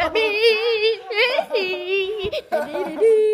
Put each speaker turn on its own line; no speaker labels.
me.